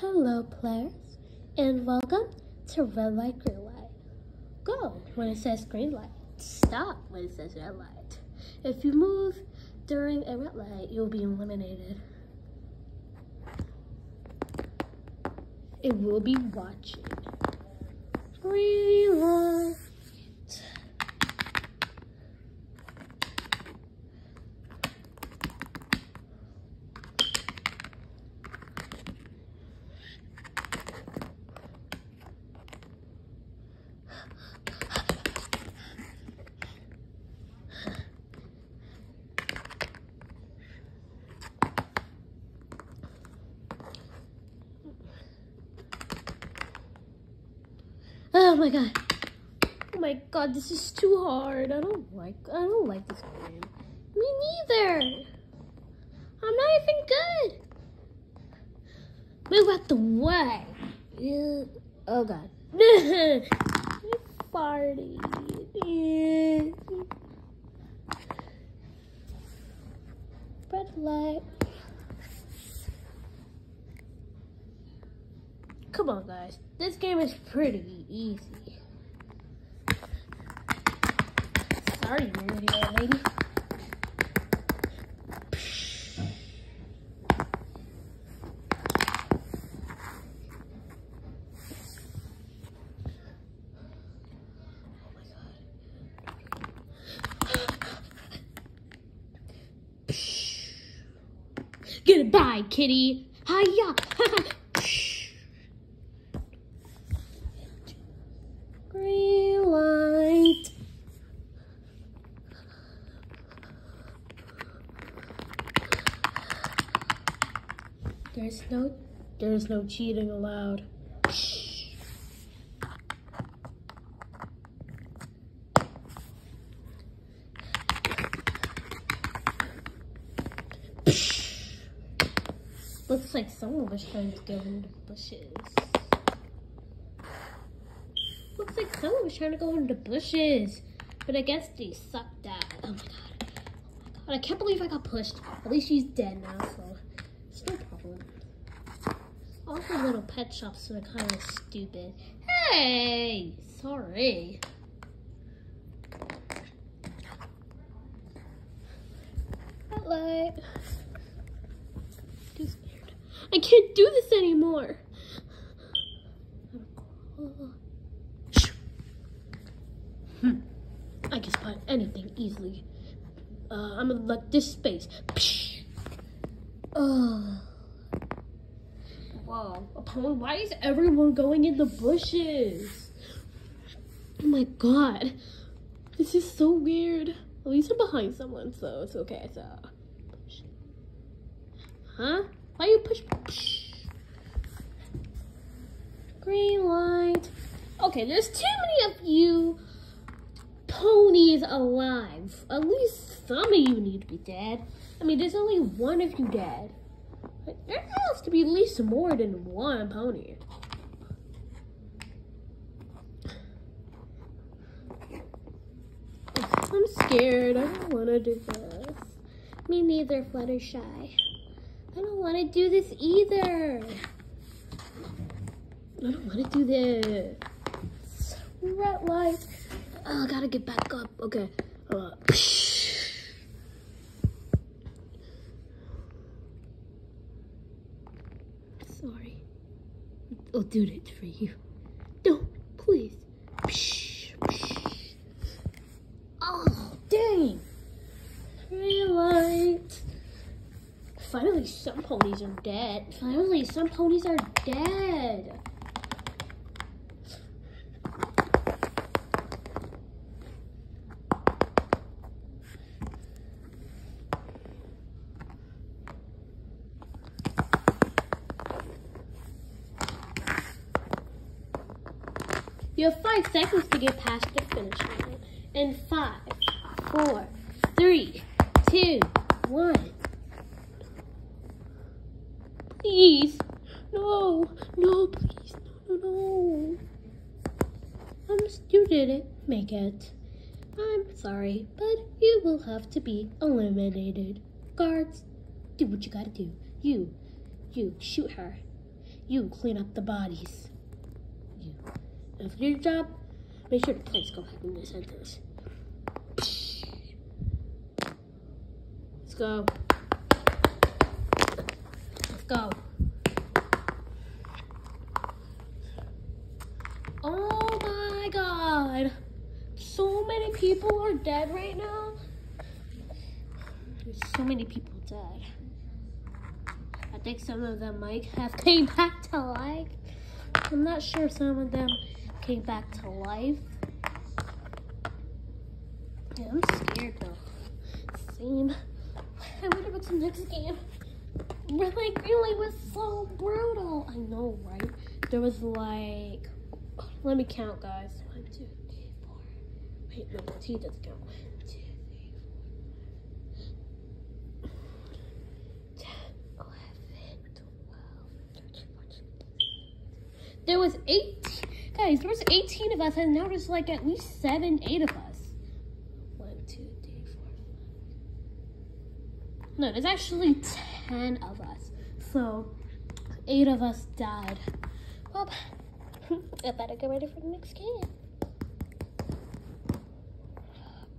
Hello, players, and welcome to Red Light, Green Light. Go when it says green light. Stop when it says red light. If you move during a red light, you'll be eliminated. It will be watching. Green light. Oh my god. Oh my god, this is too hard. I don't like I don't like this game. Me neither. I'm not even good. Move out the way. Oh god. Farty. Red light. Come on, guys. This game is pretty easy. Sorry, weird hair lady. Goodbye, kitty. Hiya. Green light. No, there's no cheating allowed. Looks like someone was trying to go into bushes. Looks like someone was trying to go into bushes. But I guess they sucked at. Oh my god. Oh my god. I can't believe I got pushed. At least she's dead now, so it's no problem. All the little pet shops are kind of stupid. Hey! Sorry. Light. Too scared. I can't do this anymore. Hmm. I can spot anything easily. Uh, I'm gonna let this space. Oh. Wow. Why is everyone going in the bushes? Oh my god. This is so weird. At least I'm behind someone, so it's okay. So. Uh, huh? Why you push? Green light. Okay, there's too many of you ponies alive. At least some of you need to be dead. I mean, there's only one of you dead. There has to be at least more than one pony. I'm scared. I don't want to do this. Me neither, Fluttershy. I don't want to do this either. I don't want to do this. Red light. Oh, I gotta get back up. Okay. Uh, Sorry. I'll do it for you. Don't, please. Oh, dang. Green light. Finally, some ponies are dead. Finally, some ponies are dead. Seconds to get past the finish line. In five, four, three, two, one. Please. No. No, please. No, no, no. I'm you didn't make it. I'm sorry, but you will have to be eliminated. Guards, do what you gotta do. You, you, shoot her. You clean up the bodies. After your job, make sure the plates go back in the centers. Let's go. Let's go. Oh my god. So many people are dead right now. There's so many people dead. I think some of them might have came back to life. I'm not sure some of them came back to life. Yeah, I'm scared though. Same. I wonder what's the next game. Really, really was so brutal. I know, right? There was like, let me count, guys. One, two, three, four. Wait, no, T doesn't count. One, two, three, four. 10, 11, 12, 13, 14. There was 18, guys, there was 18 of us, and now there's like at least 7, 8 of us. One, two, three, four. No, there's actually 10 of us. So, 8 of us died. Well, I better get ready for the next game.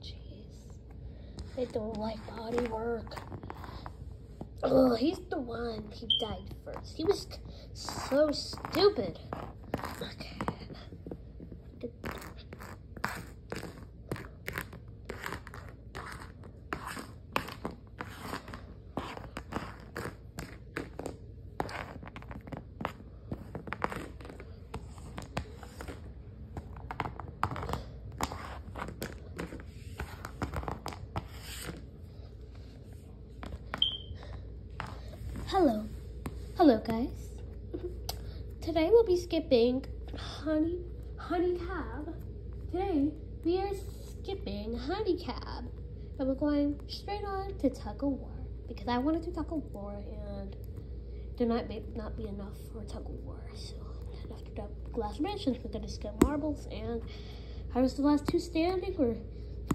Jeez. I don't like body work. Oh, he's the one. He died first. He was so stupid. Okay. Hello. Guys. Today we'll be skipping Honey Honey Cab. Today we are skipping Honey Cab. And we're going straight on to Tug of War. Because I wanted to Tug of War and there might be, not be enough for Tug of War. So after the glass mentions, we're gonna skip marbles and I was the last two standing or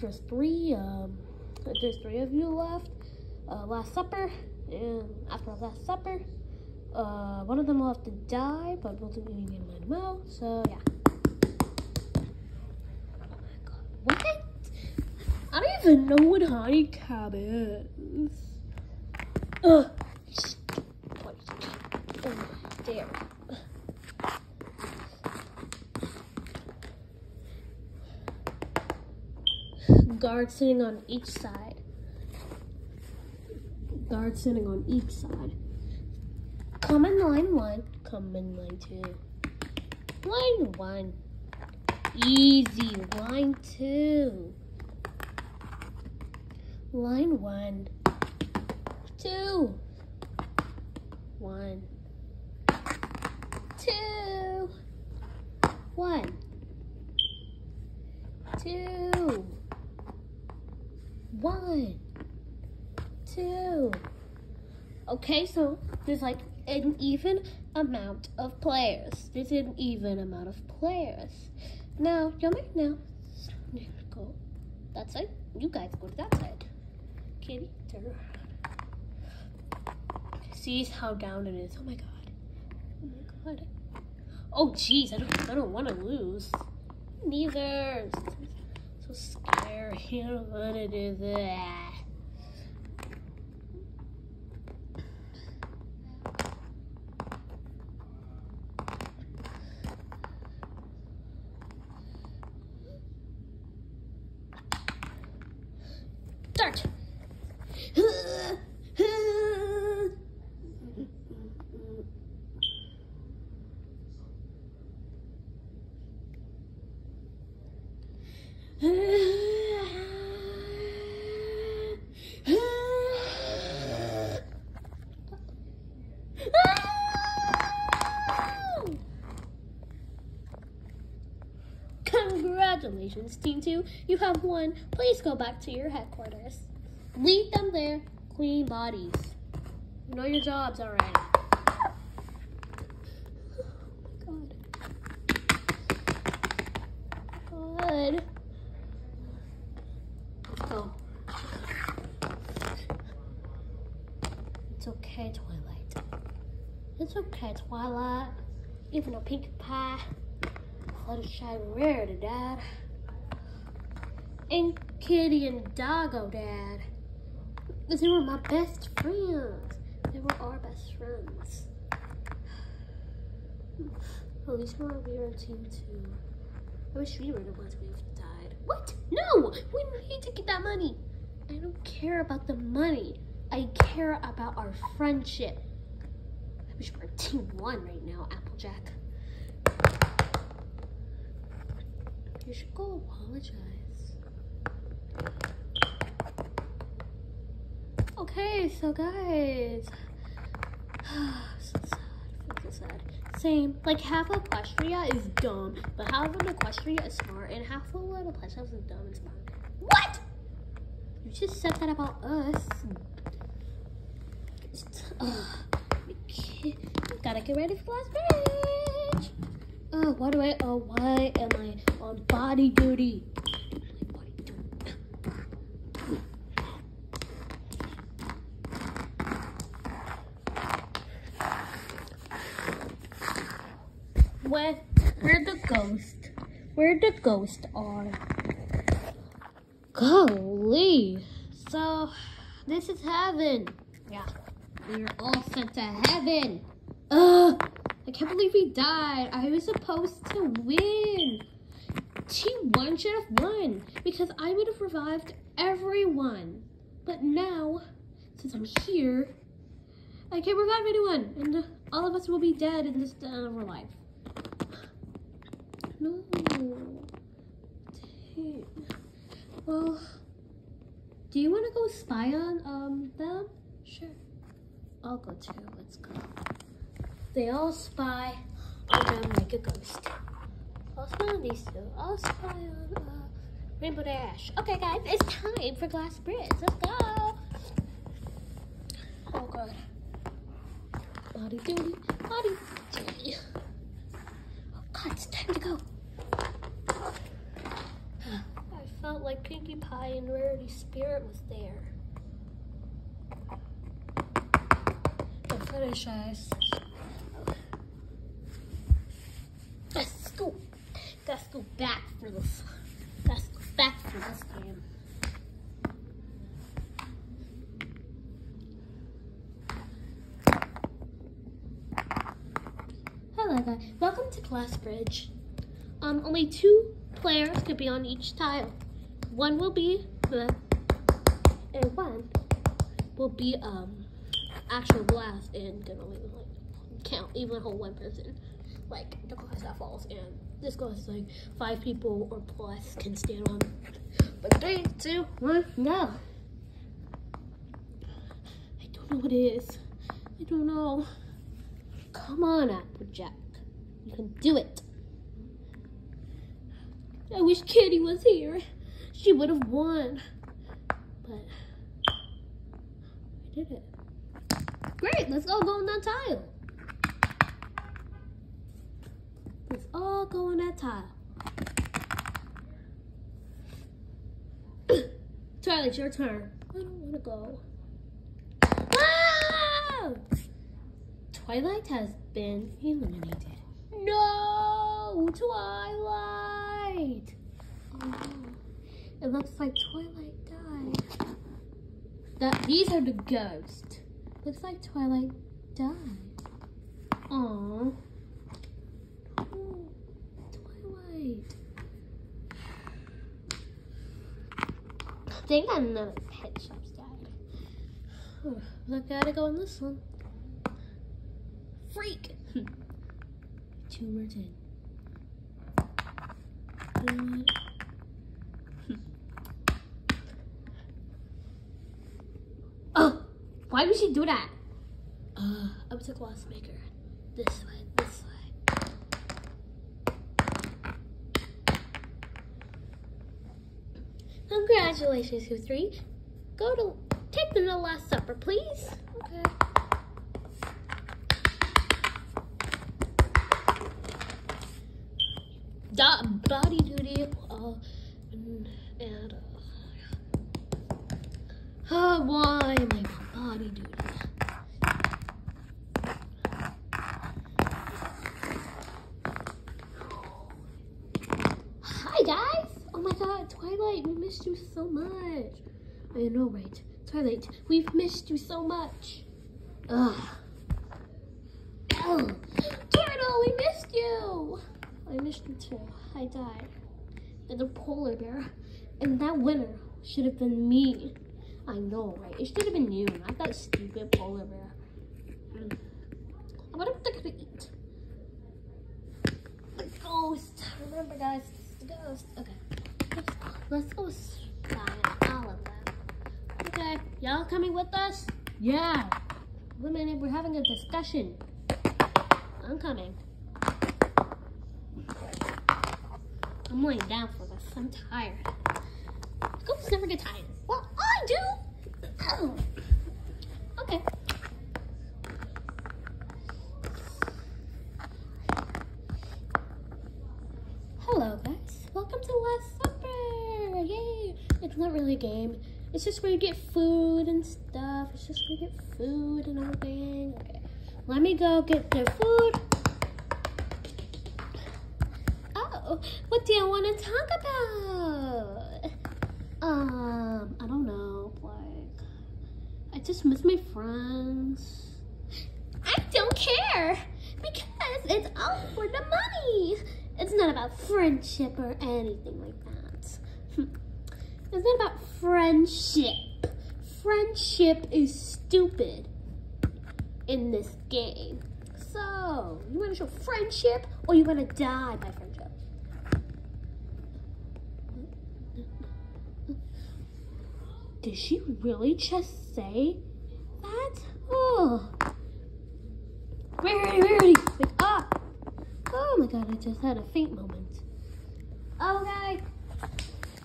there's three um there's three of you left. Uh, last supper and after Last Supper, uh, one of them will have to die, but we'll do eating in my mouth. So yeah. Oh my god, what? I don't even know what honey cab is. Ugh. Oh, there. Guard sitting on each side Guard sitting on each side. Come in line one, come in line two. Line one. Easy. Line two. Line one. Two. One. Two. One. Two. One two. Okay, so there's like an even amount of players. There's an even amount of players. Now, you might now go that side. You guys go to that side. Kitty, turn around. See how down it is. Oh my god. Oh my god. Oh jeez, I don't I don't want to lose. Neither. So scary. I don't want to do that. Congratulations, Team 2. You have one. Please go back to your headquarters. Leave them there. Clean bodies. You know your jobs already. Oh God. Go. It's okay, Twilight. It's okay, Twilight. Even a Pinkie Pie, Fluttershy, Rarity, Dad. And Kitty and Doggo, Dad. They were my best friends. They were our best friends. Oh, At least we're on team two. I wish we were the ones who died. What? No! We need to get that money. I don't care about the money. I care about our friendship. I wish we were team one right now, Applejack. You should go apologize. Okay, so guys. so sad. So sad. Same. Like half of Equestria is dumb, but half of Equestria is smart, and half of Little Pet is dumb and smart. What? You just said that about us. gotta get ready for last Bridge. Oh, uh, why do I? Oh, why am I on body duty? Where, where the ghost? Where the ghosts are? Golly. So, this is heaven. Yeah. We are all sent to heaven. Ugh. I can't believe we died. I was supposed to win. T1 should have won because I would have revived everyone. But now, since I'm here, I can't revive anyone. And uh, all of us will be dead in this end of our life. No. Dang. Well, do you want to go spy on um them? Sure. I'll go too. Let's go. They all spy on them like a ghost. I'll spy on these two. I'll spy on uh, Rainbow Dash. Okay, guys, it's time for Glass Bridge. Let's go. Oh, God. Body duty. Body duty. Oh, God, it's time to go. I felt like Pinkie Pie Rarity's spirit was there. The finish eyes. Let's go. Let's go back for this. Let's go back for this game. Hello guys, welcome to Glass Bridge. Um, only two players could be on each tile. One will be and one will be um actual glass and gonna like count even hold one person. Like the glass that falls and this glass like five people or plus can stand on. But three two one no i don't know what it is. I don't know. Come on applejack you can do it. I wish kitty was here she would have won but i did it great let's all go on that tile Let's all go on that tile. Charlie, it's your turn. I don't want to go. Ah! Twilight has been eliminated. No! Twilight! Oh. It looks like Twilight died. That These are the ghosts. Looks like Twilight died. Aww. Twilight. I think another pet shop's died. I gotta go on this one. Freak! Two words in. Oh! Why would she do that? Uh, was a glass maker. This way, this way. Congratulations, you three. Go to take them to the Last Supper, please. Okay. Dot body duty. Uh, and, uh, uh, why am I duty. Hi guys! Oh my god, Twilight, we missed you so much. I know, right? Twilight, we've missed you so much. Ugh. Ugh. Turtle, we missed you! I missed you too. I died. And the polar bear. And that winner should have been me. I know, right? It should have been you, not that stupid polar bear. Mm. What am I gonna eat? The ghost. Remember, guys, it's the ghost. Okay, let's, let's go spy all of them. Okay, y'all coming with us? Yeah. Wait a minute, we're having a discussion. I'm coming. I'm laying down for this. I'm tired. Ghosts never get tired. Well, I do. Oh. Okay. Hello, guys. Welcome to Last Supper. Yay! It's not really a game. It's just where you get food and stuff. It's just where you get food and everything. Okay. Let me go get the food. Oh, what do you want to talk about? Um, I don't know. Like, I just miss my friends. I don't care because it's all for the money. It's not about friendship or anything like that. Hmm. It's not about friendship. Friendship is stupid in this game. So, you want to show friendship or you want to die by friendship? Did she really just say that? Oh. Rarity, Rarity, up. Oh my god, I just had a faint moment. Oh, okay.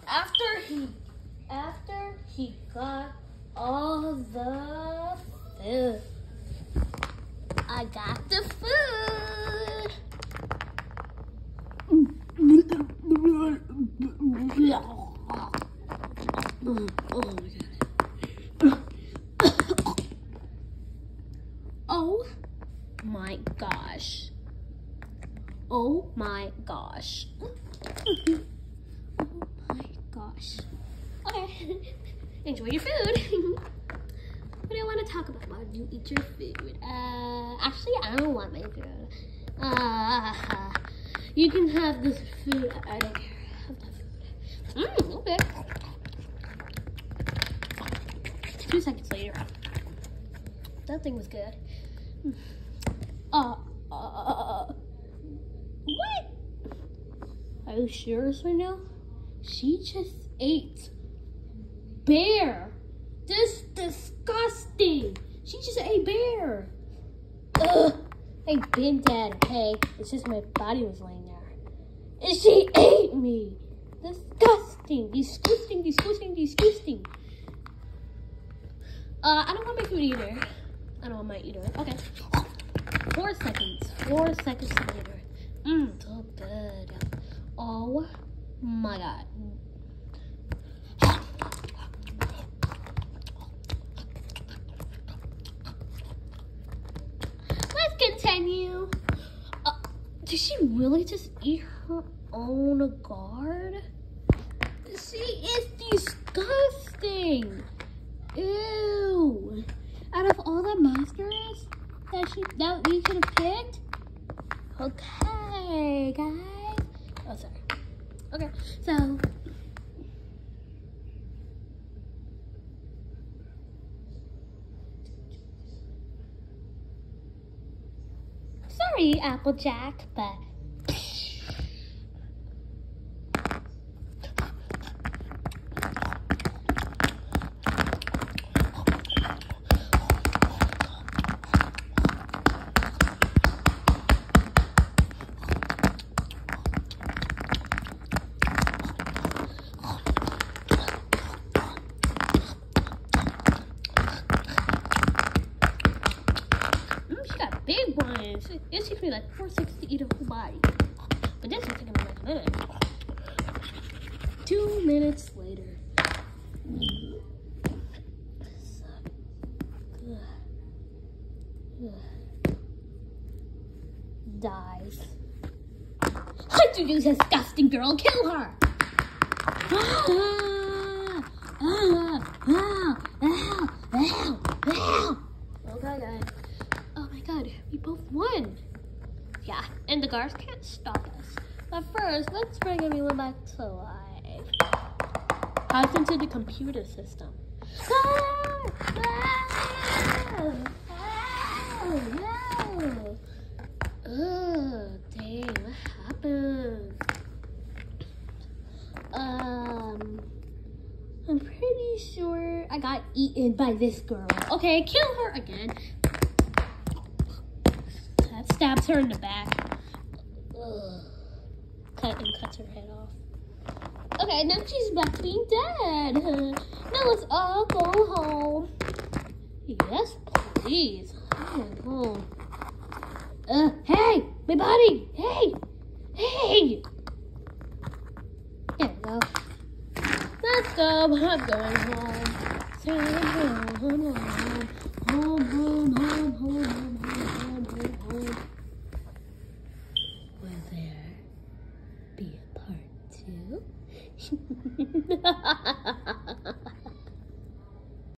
After he, after he got all the food. I got the food. Mm. Oh my god. Oh my gosh. Oh my gosh. Oh my gosh. Okay. Enjoy your food. What do you want to talk about while you eat your food? Uh, actually, I don't want my food. Uh, you can have this food. I don't care. Have that food. Mm, okay. Two seconds later. That thing was good. Uh, uh, what? Are you serious right now? She just ate bear. This disgusting. She just ate bear. Ugh. Hey, been dead. Hey, it's just my body was laying there. And she ate me. Disgusting. Disgusting, disgusting, disgusting. Uh, I don't want my food either. I don't want my either. Okay. Four seconds. Four seconds later. Mmm, so good. Oh my god. Let's continue. Uh, did she really just eat her own guard? She is disgusting. Ew. Out of all the monsters that she that we could have picked. Okay, guys. Oh, sorry. Okay, so sorry, Applejack, but Mm, she got big ones. It takes me like four seconds to eat a whole body. But this is taking me like a minute. Two minutes later. Dies. Hunt you, you disgusting girl! Kill her! Okay, guys. Oh my god, we both won. Yeah, and the guards can't stop us. But first, let's bring everyone back to life. Hack into the computer system. Ah, ah, ah, no. Ugh, dang, Um, I'm pretty sure I got eaten by this girl. Okay, kill her again. That stabs her in the back. Ugh. Cut and cuts her head off. Okay, now she's back to being dead. Now let's all go home. Yes, please. I'm home. Uh, hey, my buddy. Hey, Hey! There we go. Let's go. I'm going home. Sailing home, home, home. Home, home, home, home, home, home, home, home, Will there be a part two?